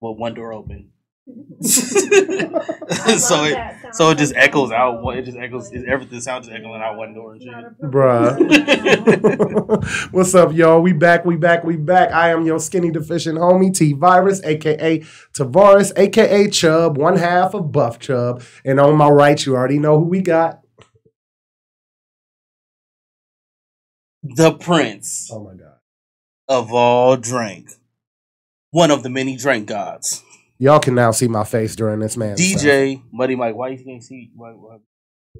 with one door open. So it so it just echoes out. One, it just echoes. It, everything the sound just echoing out one door and shit. Bruh. What's up, y'all? We back, we back, we back. I am your skinny deficient homie, T Virus, aka Tavares, aka Chub, one half of Buff Chub. And on my right, you already know who we got. The prince Oh my god. of all drink, one of the many drink gods, Y'all can now see my face during this man. DJ Muddy Mike. Why you can't see? Why, why?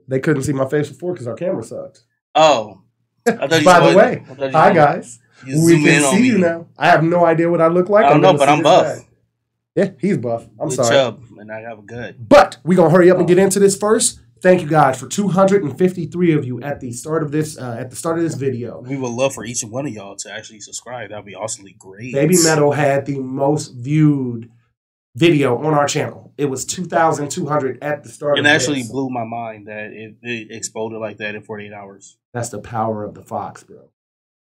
They couldn't see my face before because our camera sucked. Oh, I By the way, I Hi guys. You we can see you now. I have no idea what I look like. I don't I'm know, but I'm buff. guy. Yeah, he's buff. I'm With sorry. Chub, and I have a good. But we're gonna hurry up and get oh. into this first. Thank you guys for 253 of you at the start of this uh, at the start of this video. We would love for each and one of y'all to actually subscribe. That'd be awesomely great. Baby Metal had the most viewed video on our channel. It was 2,200 at the start. It actually this. blew my mind that it, it exploded like that in 48 hours. That's the power of the Fox, bro.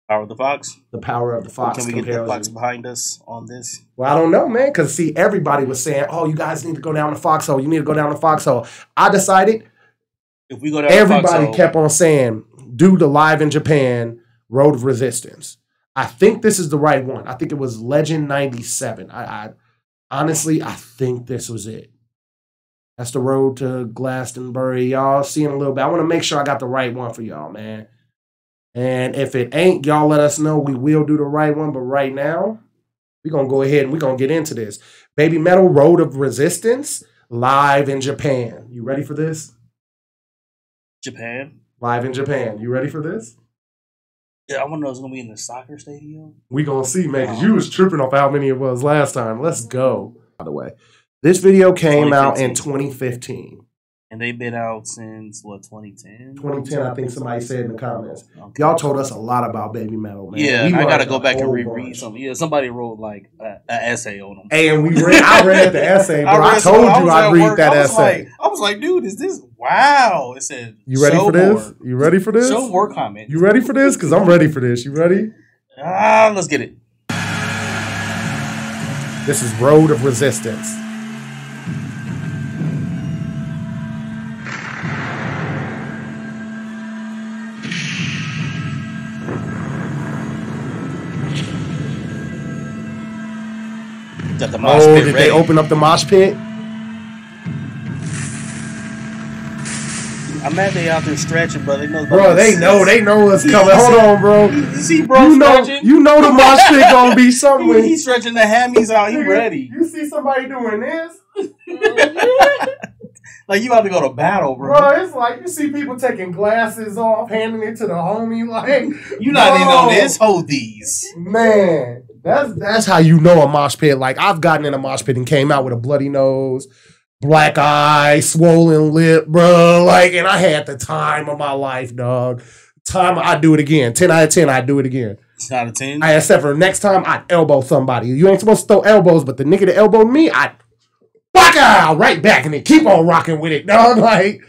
Power of the Fox. The power of the Fox Can we get the. Fox behind us on this? Well, I don't know, man, because see, everybody was saying, "Oh, you guys need to go down the foxhole. You need to go down the foxhole." I decided If we go everybody kept on saying, do the live in Japan Road of Resistance. I think this is the right one. I think it was Legend 97. I, I honestly, I think this was it. That's the road to Glastonbury. Y'all seeing a little bit. I want to make sure I got the right one for y'all, man. And if it ain't, y'all let us know. We will do the right one. But right now, we're going to go ahead and we're going to get into this. Baby Metal Road of Resistance live in Japan. You ready for this? Japan. live in Japan. You ready for this? Yeah, I wonder know it's gonna be in the soccer stadium. We gonna see, man. Cause you uh-huh. was tripping off how many it was last time. Let's go. By the way, this video came out in 2015. And they've been out since what 2010. 2010, I think somebody said in the comments. Okay. Y'all told us a lot about Baby Metal, man. Yeah, We I gotta go back and reread bunch. some. Yeah, somebody wrote like an essay on them. And we read. I read the essay, bro. I, read told some- you was I'd read work, that I essay. Like, I was like, dude, is this wow? It said, you ready for this? more. You ready for this? Show more comment. You ready for this? Cause I'm ready for this. You ready? Ah, let's get it. This is Road of Resistance. Got the mosh Oh, pit did ready. they open up the mosh pit? I'm mad they out there stretching, but they know. Bro, they know, they know what's coming. Hold on, bro. You see, bro, You know, stretching. you know the mosh pit gonna be something. He- He's stretching the hammies out. He ready. You see somebody doing this, Like you about to go to battle, bro. bro? It's like you see people taking glasses off, handing it to the homie. Like You not bro, on this? Hold these. man. That's that's how you know a mosh pit. Like I've gotten in a mosh pit and came out with a bloody nose, black eye, swollen lip, bro. Like, and I had the time of my life, dog. Time I do it again. Ten out of ten, I'd do it again. Ten out of ten. I except for next time I elbow somebody. You ain't supposed to throw elbows, but the nigga that elbowed me, I whack out right back and then keep on rocking with it. Dog, like,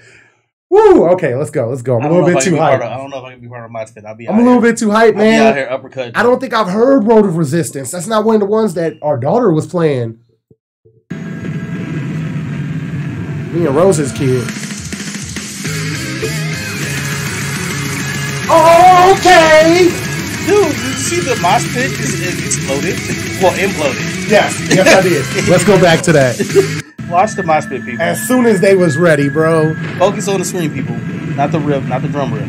woo. Okay, let's go. Let's go. I'm a little bit if I can too be part hyped. of- I don't know if I can be part of my fit. I'll be. I'm a little here. bit too hyped, I'll be out man. here uppercut. I don't think I've heard Road of Resistance. That's not one of the ones that our daughter was playing. Me and Rose's kid. Oh, okay. Dude, did you see the mosh pit is, is exploded? Well, imploded. Yes, yes, I did. Let's go back to that. Watch the mosh pit, people. As soon as they was ready, bro. Focus on the screen, people. Not the riff, not the drum riff.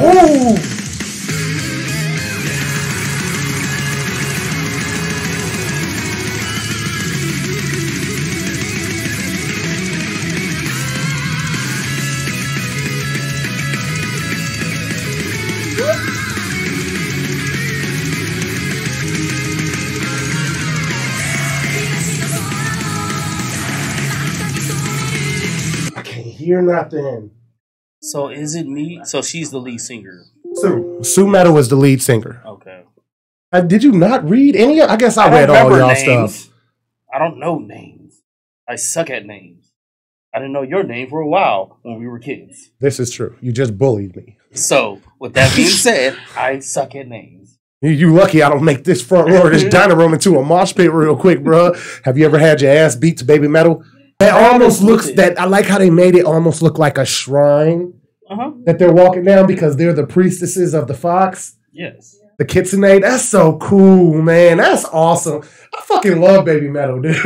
Ooh. Can't hear nothing. So is it me? So she's the lead singer. Sue. Sue Metal was the lead singer. Okay. Uh, did you not read any? I guess I, I read all remember y'all names. stuff. I don't know names. I suck at names. I didn't know your name for a while when we were kids. This is true. You just bullied me. So, with that being said, I suck at names. You- You lucky I don't make this front row of this dining room into a mosh pit real quick, bro. Have you ever had your ass beat to baby metal? That almost looks that I like how they made it almost look like a shrine Uh huh. that they're walking down because they're the priestesses of the fox, Yes. the kitsune. That's so cool, man. That's awesome. I fucking love baby metal, dude.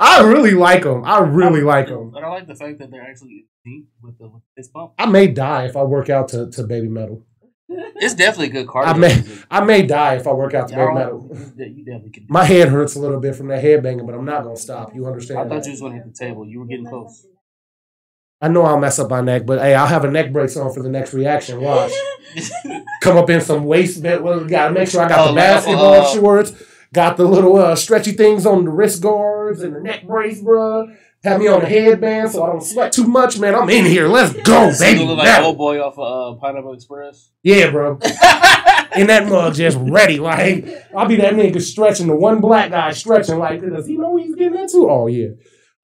I really like them. I really like them. But I like the fact that they're actually deep with the with this bump. I may die if I work out to, to baby metal. It's definitely good cardio. I may- music. I may die if I work out to I metal. You definitely can. My head hurts a little bit from that head banging, but I'm not gonna stop. You understand? I thought that? you was gonna hit the table. You were getting close. I know I'll mess up my neck, but hey, I'll have a neck brace on for the next reaction. Watch. Come up in some waist bit. Well, gotta make sure I got Oh, the basketball uh, shorts, got the little uh, stretchy things on the wrist guards and the neck brace, bruh. Have me on the headband so I don't sweat too much, man. I'm in here. Let's go, So you look like Metal. old boy off of uh, Pineapple Express. Yeah, bro. In that mug, just ready. Like I'll be that nigga stretching. The one black guy stretching. Like, does he know what he's getting into? Oh yeah.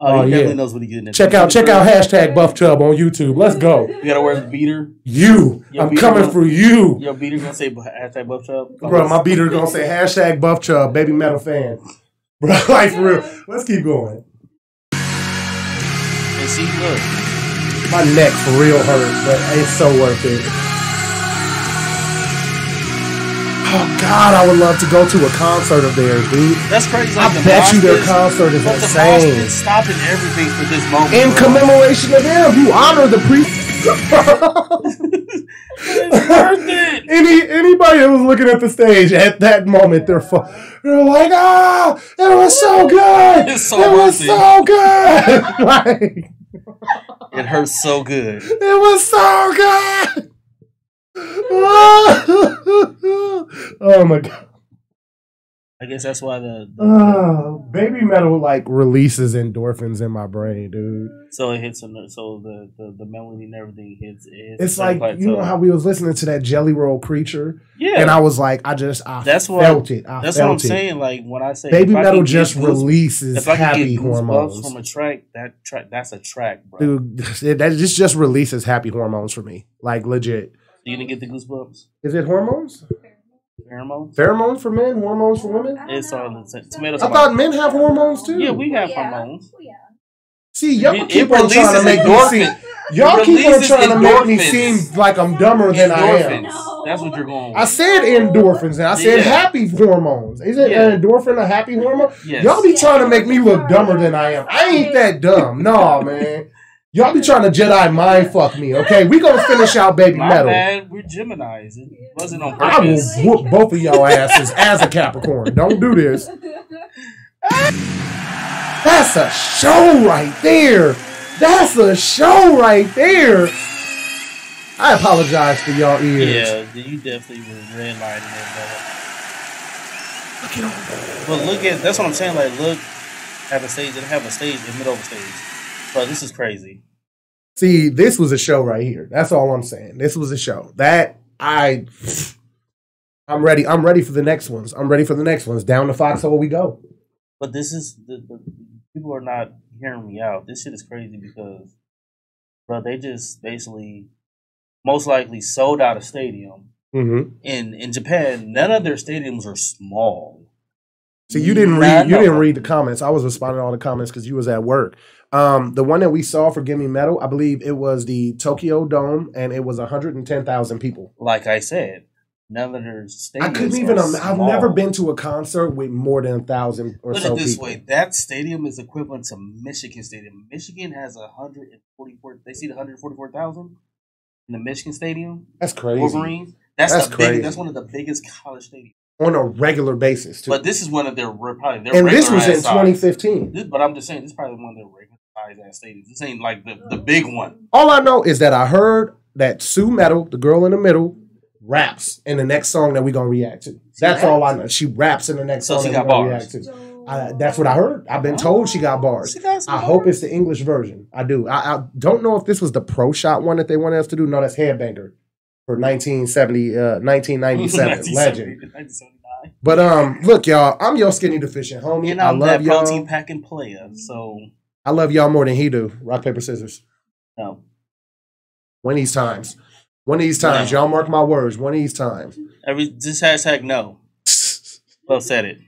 Oh, Oh, he yeah. definitely knows what he's getting into. Check out, check out hashtag Buff Chub on YouTube. Let's go. You gotta wear the beater. You, Yo, I'm beat coming him up. for you, Your beater gonna say hashtag buff chub. bro. My beater gonna say hashtag Buff Chub, baby metal fan, bro. Like for real. Let's keep going. And see, look, My neck for real hurts, but it's so worth it. Oh God, I would love to go to a concert of theirs, dude. that's crazy. I the bet you their concert is but the mosh insane. stopping everything for this moment. In bro. commemoration of them, you honor the priest. It's worth it. Any anybody that was looking at the stage at that moment, they're fu- they're like, ah, it was so good. So it was it. so good. like, It hurts so good. it was so good. oh my god. I guess that's why the, the Oh, baby metal like releases endorphins in my brain, dude. so it hits a, so the, the the melody and everything hits. It hits It's like you know how we was listening to that Jelly Roll creature, yeah. and I was like, I just I That's what- felt it. I that's what I'm it. saying. Like when I say Baby metal just goose- releases I happy hormones. from a track, that track that's a track, bro. Dude, it- that just just releases happy hormones for me. Like legit. You didn't get the goosebumps? Is it hormones? Pheromones? Pheromones for men, hormones for women? It's on uh, the same. Tomatoes. I thought men have hormones too. Yeah, we have Yeah. hormones. Oh, yeah. See, y'all It- keep it on trying to releases make me endorphin- seem. Y'all keep on releases trying to make me seem like I'm dumber than I am. Endorphins. That's what you're going. I said endorphins and I said Yeah. happy hormones. Isn't Yeah. an endorphin a happy hormone? Yes. Y'all be trying to make me look dumber than I am. I ain't that dumb. No, man. Y'all be trying to Jedi mind fuck me, okay? We gonna finish out baby My metal. bad. We're Gemini's. It wasn't on purpose. I will whoop both of y'all asses as a Capricorn. Don't do this. That's a show right there. That's a show right there. I apologize for y'all ears. Yeah, you definitely were redlining it, brother. Look at all. But look at that's what I'm saying. Like, look, have a stage and have a stage in the middle of a stage. Bro, this is crazy. See, this was a show right here. That's all I'm saying. This was a show. That I I'm ready. I'm ready for the next ones. I'm ready for the next ones. Down the foxhole we go. But this is the, the people are not hearing me out. This shit is crazy because, bro, they just basically most likely sold out a stadium Mm-hmm. in in Japan. None of their stadiums are small. So you didn't read you didn't read the comments. I was responding to all the comments because you was at work. Um, the one that we saw for Gimme Metal, I believe it was the Tokyo Dome, and it was 110,000 people. Like I said, none of their stadiums. I couldn't even. im- I've never been to a concert with more than a thousand or Put so it this people. way: that stadium is equivalent to Michigan Stadium. Michigan has hundred and forty-four. They see the hundred forty-four thousand in the Michigan Stadium. That's crazy Wolverines. That's, That's the crazy. big. That's one of the biggest college stadiums. On a regular basis too. But this is one of their probably their and this was in 2015. This, but I'm just saying, this is probably one of their regular size ass stadiums. This ain't like the, the big one. All I know is that I heard that Sue Metal, the girl in the middle, raps in the next song that we're gonna react to. That's all I know. She raps in the next So song she that got we're bars. react to. I, that's what I heard. I've been told she got bars. She got I hope it's the English version. I do. I, I don't know if this was the pro shot one that they wanted us to do. No, that's Headbanger for 1970, uh, 1997. Legend. 1979. But um, look, y'all, I'm your skinny deficient homie. And I I'm love that y'all. protein packing player. So I love y'all more than he do. Rock paper scissors. no. One of these times. One of these times, No. y'all mark my words. One of these times. Every just hashtag no. Well said it.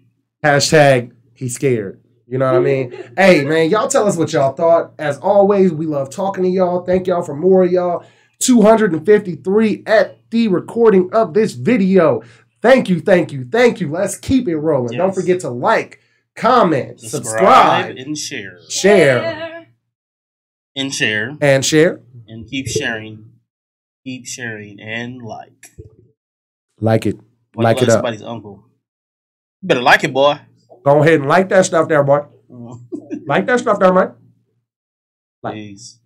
Hashtag he's scared. You know what I mean? hey, man, y'all tell us what y'all thought. As always, we love talking to y'all. Thank y'all for more of y'all. 253 at the recording of this video. Thank you, thank you, thank you. Let's keep it rolling. Don't forget to like, comment, Subscribe, subscribe, and share. share, And share. and share. And keep sharing. Keep sharing and like. Like it. Like, Like it up. somebody's uncle. You better like it, boy. Go ahead and like that stuff there, boy. Like that stuff there, man. Like- Peace.